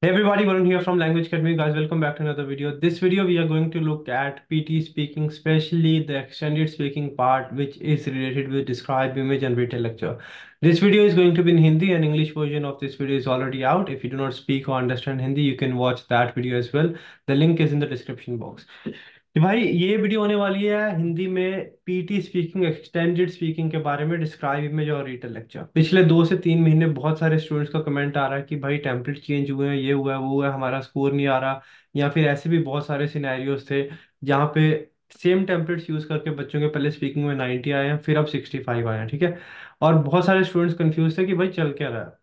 Hey everybody, Varun here from Language Academy. Guys, welcome back to another video. This video we are going to look at PT speaking, especially the extended speaking part, which is related with describe, image, and retail lecture. This video is going to be in Hindi, and English version of this video is already out. If you do not speak or understand Hindi, you can watch that video as well. The link is in the description box. भाई ये video होने वाली है हिंदी में PT speaking extended speaking के बारे में describe image और रीटल लेक्चर पिछले दो से तीन महीने बहुत सारे स्टूडेंट्स का कमेंट आ रहा है कि भाई टेम्पलेट चेंज हुए हैं, ये हुआ है वो हुआ है हमारा स्कोर नहीं आ रहा। या फिर ऐसे भी बहुत सारे सिनेरियोज थे जहाँ पे सेम टेम्पलेट्स यूज़ करके बच्चों के पहले स्पीकिंग में 90 आए हैं, फिर अब 65 आए हैं, ठीक है? और बहुत सारे स्टूडेंट्स कन्फ्यूज़ थे कि भाई चल क्या रहा है?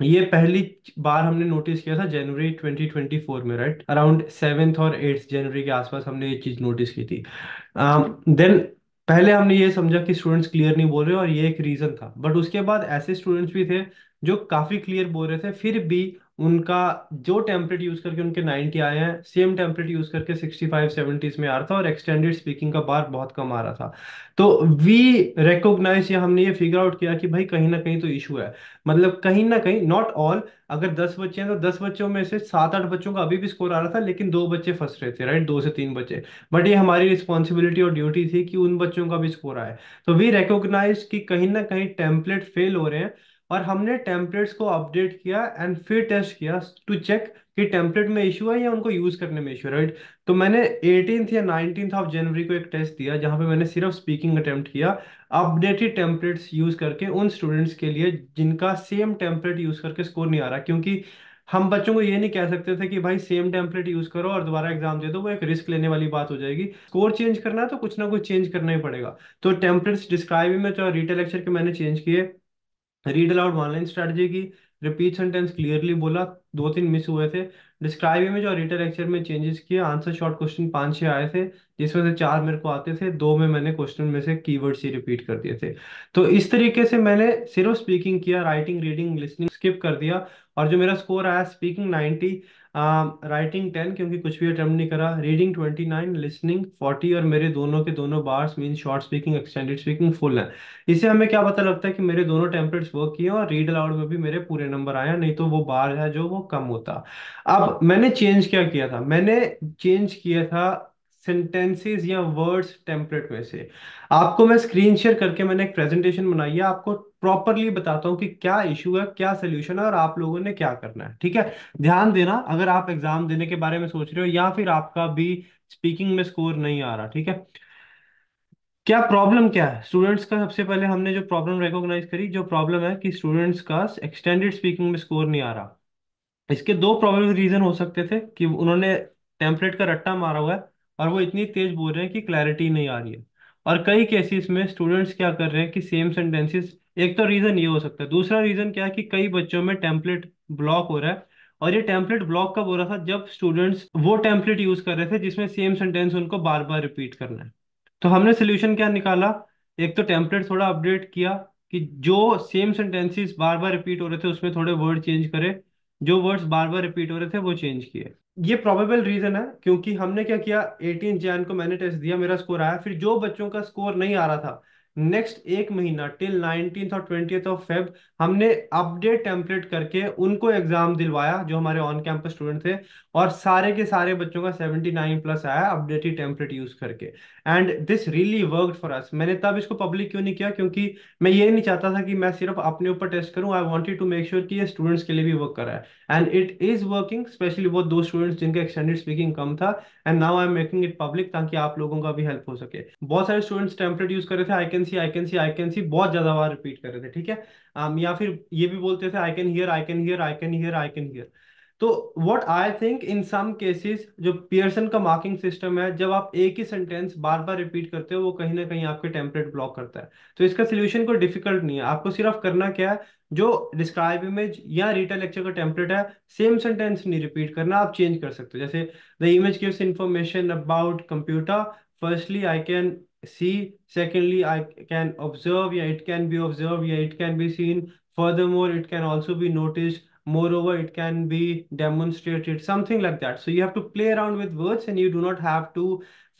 ये पहली बार हमने नोटिस किया था जनवरी 2024 में राइट अराउंड सेवेंथ और एट्थ जनवरी के आसपास हमने ये चीज़ नोटिस की थी। देन पहले हमने ये समझा कि स्टूडेंट्स क्लियर नहीं बोल रहे और ये एक रीजन था। बट उसके बाद ऐसे स्टूडेंट्स भी थे जो काफ़ी क्लियर बोल रहे थे, फिर भी उनका जो टेम्पलेट यूज़ करके उनके 90 आए हैं सेम टेम्पलेट यूज़ करके 65 सेवेंटीज में आ रहा था और एक्सटेंडेड स्पीकिंग का बार बहुत कम आ रहा था। तो वी रिकॉग्नाइज या हमने ये फिगर आउट किया कि भाई कहीं ना कहीं तो इशू है। मतलब कहीं ना कहीं नॉट ऑल अगर दस बच्चे हैं तो दस बच्चों में से सात आठ बच्चों का अभी भी स्कोर आ रहा था, लेकिन दो बच्चे फंस रहे थे राइट दो से तीन बच्चे। बट ये हमारी रिस्पॉन्सिबिलिटी और ड्यूटी थी कि उन बच्चों का भी स्कोर आए। तो वी रिकॉग्नाइज कि कहीं ना कहीं टेम्पलेट फेल हो रहे हैं। और हमने टेम्पलेट्स को अपडेट किया एंड फिर टेस्ट किया टू चेक कि टेम्पलेट में इशू है या उनको यूज़ करने में इशू है राइट तो मैंने 18th या 19th ऑफ़ जनवरी को एक टेस्ट दिया जहाँ पे मैंने सिर्फ़ स्पीकिंग अटेम्प्ट किया अपडेटेड टेम्पलेट्स यूज़ करके उन स्टूडेंट्स के लिए जिनका सेम टेम्पलेट यूज़ करके स्कोर नहीं आ रहा, क्योंकि हम बच्चों को ये नहीं कह सकते थे कि भाई सेम टेम्पलेट यूज़ करो और दोबारा एग्ज़ाम दे दो, वो एक रिस्क लेने वाली बात हो जाएगी। स्कोर चेंज करना है तो कुछ ना कुछ चेंज करना ही पड़ेगा। तो टेम्पलेट्स डिस्क्राइब में जो रिटेल लेक्चर के मैंने चेंज किए। रीड अलाउड ऑनलाइन स्ट्रेटजी की रिपीट सेंटेंस क्लियरली बोला, दो तीन मिस हुए थे। डिस्क्राइब इमेज और रिटर लेक्चर में चेंजेस किए। आंसर शॉर्ट क्वेश्चन पाँच छह आए थे, जिसमें से चार मेरे को आते थे, दो में मैंने क्वेश्चन में से कीवर्ड्स ही रिपीट कर दिए थे। तो इस तरीके से मैंने सिर्फ़ स्पीकिंग किया, राइटिंग, रीडिंग, लिसनिंग स्किप कर दिया। और जो मेरा स्कोर आया, स्पीकिंग 90 राइटिंग टेन क्योंकि कुछ भी अटेम्प्ट नहीं करा। Reading twenty nine listening forty और मेरे दोनों के दोनों bars mean short speaking extended speaking full है। इससे हमें क्या पता लगता है कि मेरे दोनों टेम्पलेट्स वर्क किए और रीड अलाउड में भी मेरे पूरे नंबर आया नहीं तो वो बार है जो वो कम होता। अब मैंने चेंज क्या किया था? मैंने चेंज किया था सेंटेंसेस या वर्ड्स टेम्पलेट में से। आपको मैं स्क्रीन शेयर करके मैंने एक प्रेजेंटेशन बनाई है, आपको प्रॉपरली बताता हूँ कि क्या इशू है, क्या सोल्यूशन है और आप लोगों ने क्या करना है, ठीक है? ध्यान देना, अगर आप एग्ज़ाम देने के बारे में सोच रहे हो या फिर आपका भी स्पीकिंग में स्कोर नहीं आ रहा, ठीक है? क्या प्रॉब्लम क्या है? स्टूडेंट्स का सबसे पहले हमने जो प्रॉब्लम रिकॉग्नाइज करी, जो प्रॉब्लम है कि स्टूडेंट्स का एक्सटेंडेड स्पीकिंग में स्कोर नहीं आ रहा। इसके दो प्रॉब्लम रीजन हो सकते थे कि उन्होंने टेम्पलेट का रट्टा मारा हुआ है। और वो इतनी तेज बोल रहे हैं कि क्लैरिटी नहीं आ रही है। और कई केसेस में स्टूडेंट्स क्या कर रहे हैं कि सेम सेंटेंसेस एक तो रीजन ये हो सकता है। दूसरा रीजन क्या है कि कई बच्चों में टेम्पलेट ब्लॉक हो रहा है। और ये टेम्पलेट ब्लॉक कब हो रहा था? जब स्टूडेंट्स वो टेम्पलेट यूज़ कर रहे थे जिसमें सेम सेंटेंस उनको बार बार रिपीट करना है। तो हमने सोल्यूशन क्या निकाला? एक तो टेम्पलेट थोड़ा अपडेट किया कि जो सेम सेंटेंसेस बार बार रिपीट हो रहे थे, उसमें थोड़े वर्ड चेंज करे। जो वर्ड्स बार बार रिपीट हो रहे थे, वो चेंज किए। ये प्रोबेबल रीजन है, क्योंकि हमने क्या किया 18 जैन को मैंने टेस्ट दिया, मेरा स्कोर आया, फिर जो बच्चों का स्कोर नहीं आ रहा था नेक्स्ट एक महीना टिल 19th और 20th ऑफ़ फेब हमने अपडेट टेम्पलेट करके उनको एग्ज़ाम दिलवाया, जो हमारे ऑन कैंपस स्टूडेंट थे और सारे के सारे बच्चों का 79 प्लस आया अपडेटेड टेम्पलेट यूज़ करके। And this really worked for us मैंने तब इसको पब्लिक क्यों नहीं किया? क्योंकि मैं ये नहीं चाहता था कि मैं सिर्फ़ अपने ऊपर टेस्ट करूँ। I wanted to make sure कि ये स्टूडेंट्स के लिए भी वर्क कर रहा है and it is working specially वो दो स्टूडेंट्स जिनका एक्सटेंडेड स्पीकिंग कम था। And now I am making it public ताकि आप लोगों का भी हेल्प हो सके। बहुत सारे स्टूडेंट्स टेम्पलेट यूज़ कर रहे थे। I can see I can see I can see बहुत ज़्यादा बार रिपीट कर रहे थे ठीक है? Um, या फिर ये भी बोलते थे I can hear I can hear I can hear I can hear तो what I think in some cases जो पियर्सन का मार्किंग सिस्टम है, जब आप एक ही सेंटेंस बार बार रिपीट करते हो, वो कहीं ना कहीं आपके टेम्पलेट ब्लॉक करता है। तो इसका सोल्यूशन कोई डिफ़िकल्ट नहीं है। आपको सिर्फ़ करना क्या है, जो डिस्क्राइब इमेज या रीटा लेक्चर का टेम्पलेट है सेम सेंटेंस नहीं रिपीट करना, आप चेंज कर सकते हो। जैसे the image gives information about computer firstly I can see secondly I can observe या इट कैन बी ऑब्ज़र्व या it can be seen furthermore it can also be noticed. Moreover it can be demonstrated something like that so you have to play around with words and you do not have to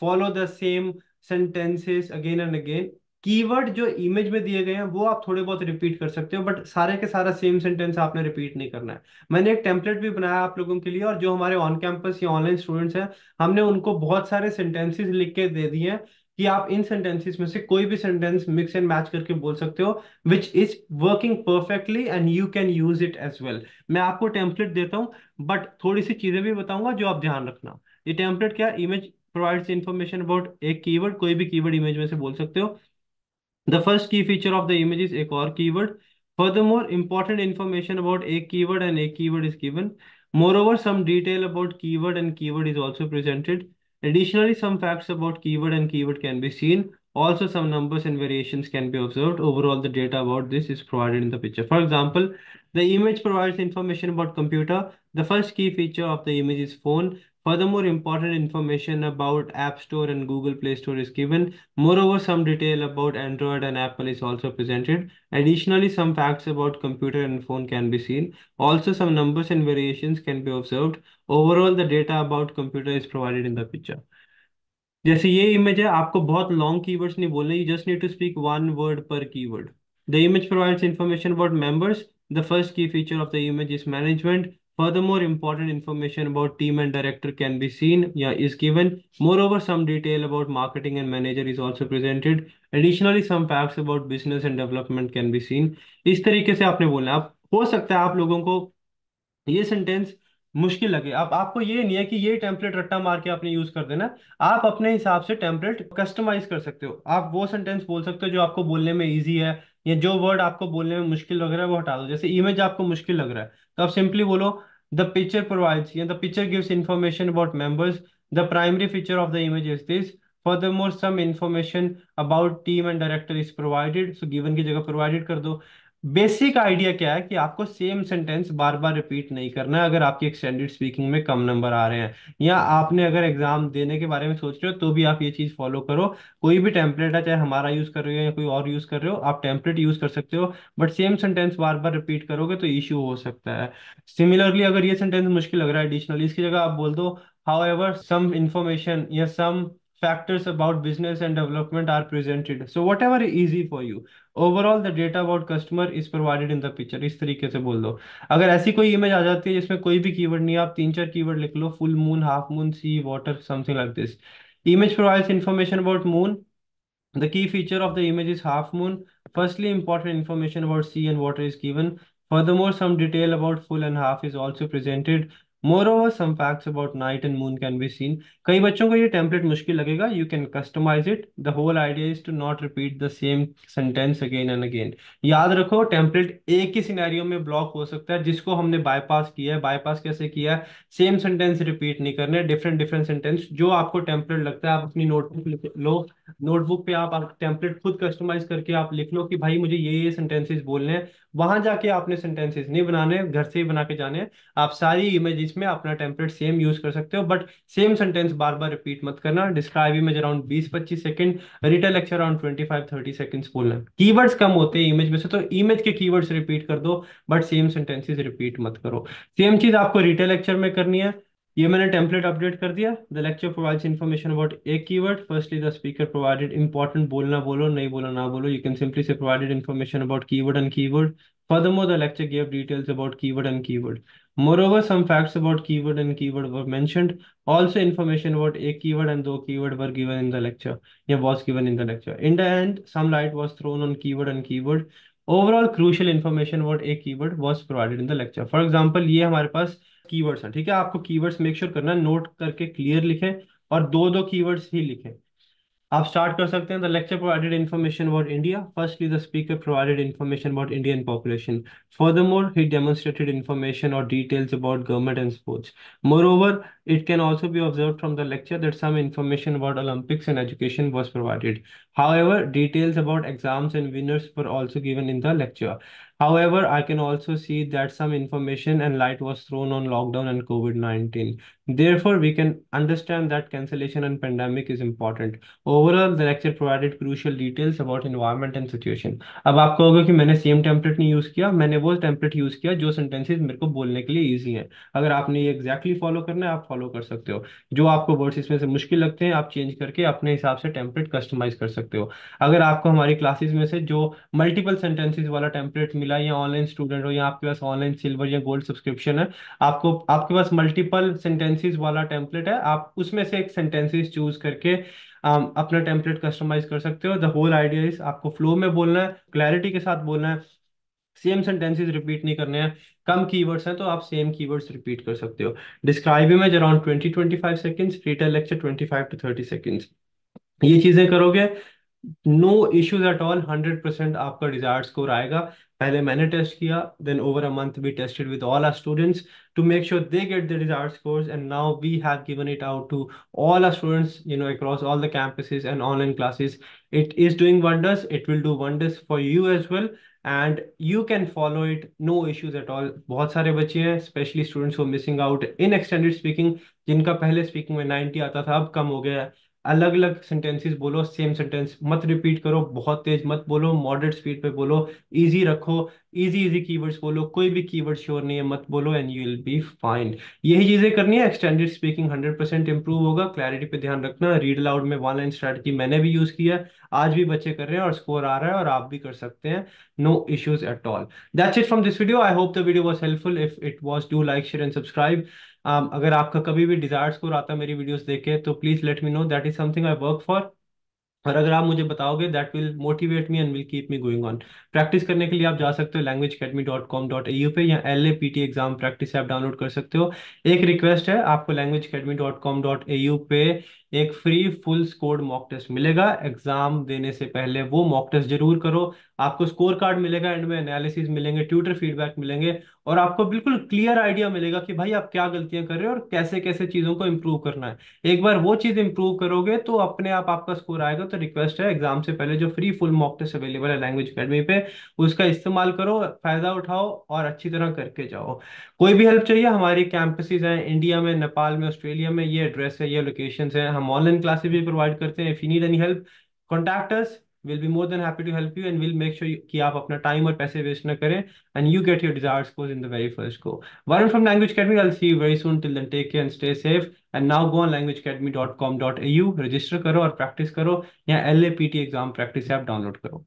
follow the same sentences again and again keyword जो image में दिए गए हैं वो आप थोड़े बहुत repeat कर सकते हो बट सारे के सारा सेम सेंटेंस आपने रिपीट नहीं करना है मैंने एक टेम्पलेट भी बनाया आप लोगों के लिए और जो हमारे ऑन कैंपस या ऑनलाइन स्टूडेंट्स हैं हमने उनको बहुत सारे सेंटेंसेस लिख के दे दिए हैं कि आप इन सेंटेंसेस में से कोई भी सेंटेंस मिक्स एंड मैच करके बोल सकते हो which is working perfectly and you can use it as well मैं आपको टेम्पलेट देता हूँ बट थोड़ी सी चीज़ें भी बताऊँगा जो आप ध्यान रखना। ये टेम्पलेट क्या? इमेज प्रोवाइड्स इन्फॉर्मेशन अबाउट एक कीवर्ड कोई भी कीवर्ड इमेज में से बोल सकते हो। The first key feature of the image is एक और keyword furthermore important information about एक कीवर्ड एंड एक keyword is given moreover some detail about keyword and keyword is also presented Additionally, some facts about keyword and keyword can be seen. Also, some numbers and variations can be observed. Overall, the data about this is provided in the picture. For example, the image provides information about computer. The first key feature of the image is phone. Furthermore, important information about App Store and Google Play Store is given. Moreover, some detail about Android and Apple is also presented. Additionally, some facts about computer and phone can be seen. Also, some numbers and variations can be observed. Overall, the data about computer is provided in the picture. जैसे ये image है आपको बहुत long keywords नहीं बोलने you just need to speak one word पर keyword the image provides information about members the first key feature of the image is management Furthermore, important information about team and director can be seen, yeah, is given. Moreover, some detail about marketing and manager is also presented. Additionally, some facts about business and development can be seen. इस तरीके से आपने बोलना आप हो सकता है आप लोगों को ये सेंटेंस मुश्किल लगे अब आपको ये नहीं है कि ये टेम्पलेट रट्टा मार के आपने यूज़ कर देना आप अपने हिसाब से टेम्पलेट कस्टमाइज कर सकते हो आप वो सेंटेंस बोल सकते हो जो आपको बोलने में इजी है या जो वर्ड आपको बोलने में मुश्किल लग रहा है, वो हटा दो। जैसे इमेज आपको मुश्किल लग रहा है तो आप सिंपली बोलो द पिक्चर प्रोवाइड्स या the picture gives information about members the primary feature of the image is this furthermore some information about team and director is provided so given की जगह प्रोवाइडेड कर दो। बेसिक आइडिया क्या है कि आपको same sentence बार बार रिपीट नहीं करना है अगर आपकी एक्सटेंडेड स्पीकिंग में कम नंबर आ रहे हैं। या आपने अगर एग्ज़ाम देने के बारे में सोच रहे हो तो भी आप ये चीज़ फॉलो करो। कोई भी टेम्पलेट है, चाहे हमारा यूज़ कर रहे हो या कोई और यूज़ कर रहे हो, आप टेम्पलेट यूज़ कर सकते हो, बट सेम सेंटेंस बार बार रिपीट करोगे तो इश्यू हो सकता है। सिमिलरली अगर ये सेंटेंस मुश्किल लग रहा है, एडिशनली इसकी जगह आप बोल दो हाउ एवर सम इन्फॉर्मेशन या सम factors about business and development are presented so whatever is easy for you overall the data about customer is provided in the picture इस तरीके से बोल दो अगर ऐसी कोई इमेज आ जाती है जिसमें कोई भी कीवर्ड नहीं आप तीन चार कीवर्ड लिख लो full moon half moon sea water something like this image provides information about moon the key feature of the image is half moon firstly important information about sea and water is given furthermore some detail about full and half is also presented Moreover, some facts about night and moon can be seen. कई बच्चों को ये template मुश्किल लगेगा। You can customize it the whole idea is to not repeat the same sentence again and again याद रखो template एक ही scenario में ब्लॉक हो सकता है जिसको हमने बाईपास किया है। बाईपास कैसे किया है? सेम सेंटेंस रिपीट नहीं करने डिफरेंट डिफरेंट सेंटेंस जो आपको टेम्पलेट लगता है आप अपनी नोटबुक लिख लो। नोटबुक पे आप टेम्पलेट खुद कस्टमाइज करके आप लिख लो कि भाई मुझे ये ये सेंटेंसेज बोलने हैं। वहाँ जाके आपने सेंटेंसेज नहीं बनाने घर से ही बना के जाने आप सारी इमेजेस में अपना टेम्पलेट सेम यूज़ कर सकते हो बट सेम सेंटेंस बार बार रिपीट मत करना। डिस्क्राइब इमेज अराउंड बीस पच्चीस second retell lecture around twenty five thirty seconds बोलना। कीवर्ड्स कम होते हैं इमेज में से तो इमेज के कीवर्ड्स रिपीट कर दो बट सेम सेंटेंसेस रिपीट मत करो। सेम चीज़ आपको रिटेल लेक्चर में करनी है। ये मैंने टेम्पलेट अपडेट कर दिया। The lecture provides information about एक keyword firstly the speaker provided important बोलना बोलो, नहीं बोला, ना बोलो। You can simply say provided information about keyword and keyword Furthermore, the lecture gave details about keyword and keyword. Moreover, some facts about keyword and keyword were mentioned. Also, information about a keyword and though keyword were given in the lecture. Yeah, was given in the lecture. In the end, some light was thrown on keyword and keyword. Overall, crucial information about a keyword was provided in the lecture. For example, ये हमारे पास keywords हैं ठीक है आपको keywords make sure करना note करके clear लिखें और दो दो keywords ही लिखें आप स्टार्ट कर सकते हैं the lecture provided information about India firstly the speaker provided information about Indian population furthermore he demonstrated information or details about government and sports moreover it can also be observed from the lecture that some information about olympics and education was provided however details about exams and winners were also given in the lecture However, I can also see that some information and light was thrown on lockdown and COVID-19. Therefore, we can understand that cancellation and pandemic is important. Overall, the lecture provided crucial details about environment and situation. अब आप कहोगे कि मैंने same template नहीं use किया मैंने वो template use किया जो सेंटेंसेस मेरे को बोलने के लिए ईजी हैं अगर आपने ये एग्जैक्टली फॉलो करना है आप फॉलो कर सकते हो जो आपको वर्ड्स इसमें से मुश्किल लगते हैं आप चेंज करके अपने हिसाब से टेम्पलेट कस्टमाइज कर सकते हो अगर आपको हमारी क्लासेस में से जो मल्टीपल सेंटेंसेस वाला टेम्पलेट मिला या ऑनलाइन स्टूडेंट हो या आपके पास ऑनलाइन सिल्वर या गोल्ड सब्सक्रिप्शन है आपको आपके पास मल्टीपल सेंटेंसेस वाला टेम्पलेट है आप उसमें से एक सेंटेंसेस चूज़ करके um, अपना टेम्पलेट कस्टमाइज कर सकते हो। द होल आइडिया इज़ आपको फ्लो में बोलना है क्लैरिटी के साथ बोलना है सेम सेंटेंसेस रिपीट नहीं करने हैं कम कीवर्ड्स हैं तो आप सेम कीवर्ड्स रिपीट कर सकते हो। Describe image around twenty twenty five seconds retell lecture twenty five to thirty seconds ये चीज़ें करोगे no issues at all hundred percent आपका डिज़ायर स्कोर आएगा। पहले मैंने टेस्ट किया then over a month we tested with all our students to make sure they get the desire score and now we have given it out to all our students you know across all the campuses and online classes it is doing wonders it will do wonders for you as well and you can follow it no issues at all बहुत सारे बच्चे हैं specially students को missing out in extended speaking जिनका पहले speaking में ninety आता था, अब कम हो गया है। अलग अलग सेंटेंसेस बोलो सेम सेंटेंस मत रिपीट करो, बहुत तेज मत बोलो मॉडरेट स्पीड पे बोलो इजी रखो इजी इजी कीवर्ड्स बोलो, कोई भी कीवर्ड श्योर नहीं है, मत बोलो and you will be fine यही चीज़ें करनी है extended speaking hundred percent improve होगा क्लैरिटी पे ध्यान रखना रीड अलाउड में वन लाइन स्ट्रेटजी मैंने भी यूज़ किया है, आज भी बच्चे कर रहे हैं और स्कोर आ रहा है और आप भी कर सकते हैं no issues at all that's it from this video I hope the video was helpful if it was do like share and subscribe um, अगर आपका कभी भी डिज़ायर स्कोर आता है मेरी वीडियोस देख के तो please let me know that is something I work for और अगर आप मुझे बताओगे that will motivate me and will keep me going on practice करने के लिए आप जा सकते हो language academy dot com dot A U पे या L A P T exam practice app download कर सकते हो. एक रिक्वेस्ट है आपको language academy dot com dot A U पे एक free full scored mock test मिलेगा। एग्ज़ाम देने से पहले वो मॉक टेस्ट ज़रूर करो। आपको स्कोर कार्ड मिलेगा एंड में एनालिसिस मिलेंगे ट्यूटर फीडबैक मिलेंगे और आपको बिल्कुल क्लियर आइडिया मिलेगा कि भाई आप क्या गलतियाँ कर रहे हो और कैसे कैसे चीज़ों को इंप्रूव करना है। एक बार वो चीज़ इंप्रूव करोगे तो अपने आप, आपका स्कोर आएगा। तो रिक्वेस्ट है एग्ज़ाम से पहले जो free full mock test available है लैंग्वेज अकेडमी पे, उसका इस्तेमाल करो, फ़ायदा उठाओ और अच्छी तरह करके जाओ। कोई भी हेल्प चाहिए, हमारी कैंपसेज हैं इंडिया में नेपाल में ऑस्ट्रेलिया में, ये एड्रेस है, ये लोकेशन है हम ऑनलाइन क्लासेस भी प्रोवाइड करते हैं। If you need any help contact us will be more than happy to help you and will make sure कि आप अपना टाइम और पैसे वेस्ट ना करें and you get your desired scores in the very first go Varun from language academy I see you very soon till then take care and stay safe and now go on language academy dot com dot A U register करो और practice करो. या L A P T exam practice app download करो।